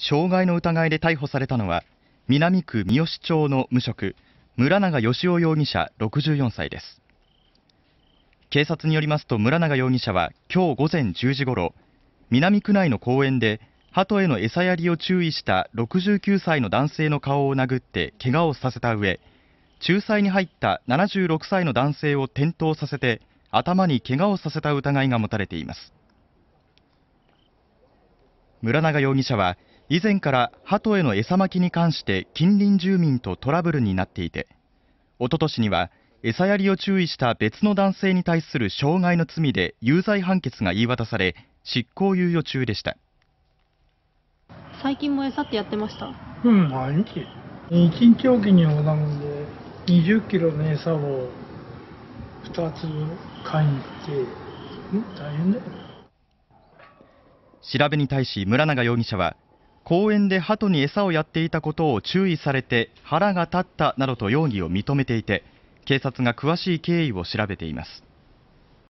傷害の疑いで逮捕されたのは南区三好町の無職村永義雄容疑者64歳です。警察によりますと村永容疑者は今日午前10時ごろ南区内の公園で鳩への餌やりを注意した69歳の男性の顔を殴って怪我をさせた上仲裁に入った76歳の男性を転倒させて頭に怪我をさせた疑いが持たれています。村永容疑者は以前から鳩への餌まきに関して近隣住民とトラブルになっていておととしには餌やりを注意した別の男性に対する傷害の罪で有罪判決が言い渡され執行猶予中でした最近も餌ってやってました？うん、毎日。一日おきに横断で20キロの餌を2つ買いに行って、うん大変だよ。調べに対し村永容疑者は公園で鳩に餌をやっていたことを注意されて腹が立ったなどと容疑を認めていて警察が詳しい経緯を調べています。